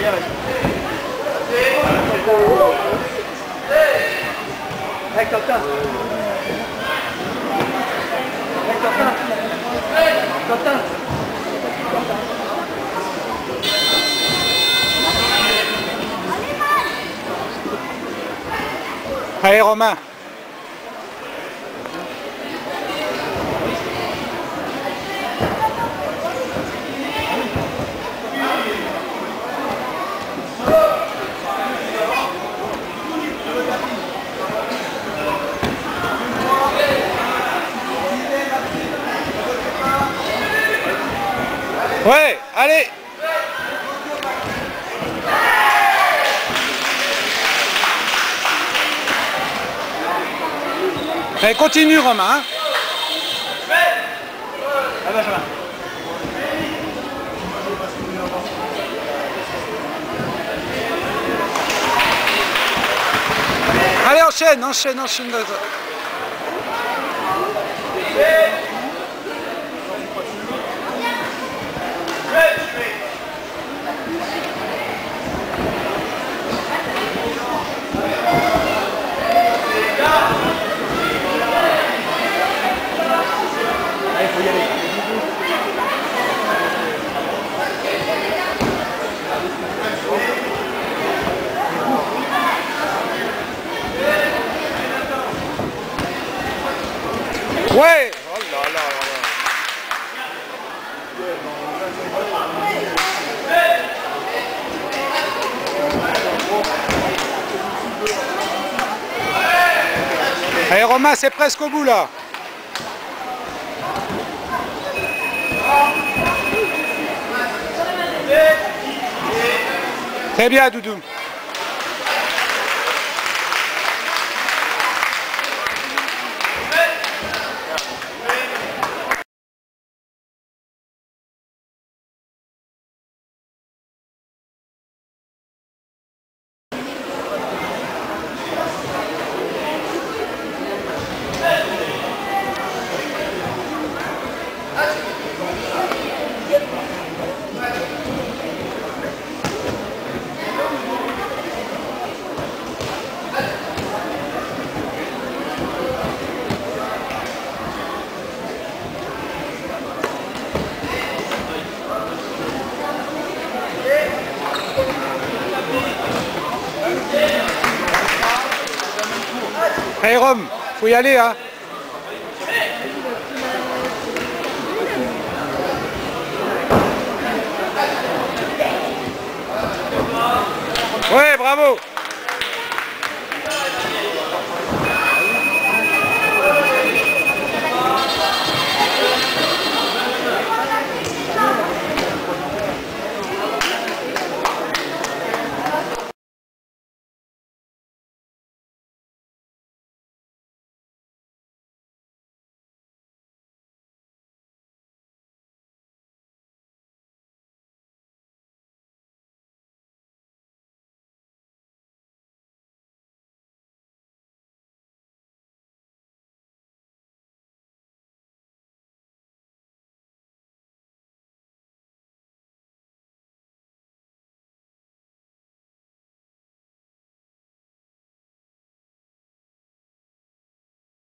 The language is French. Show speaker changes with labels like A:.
A: Hey.
B: Allez Romain Ouais, allez Allez, continue Romain. hein.
A: Allez Benjamin.
B: Allez, enchaîne, enchaîne, enchaîne. Ouais Oh là là là. Allez Romain, c'est presque au bout là. Très bien Doudou. Allez Rome, faut y aller hein. Ouais, bravo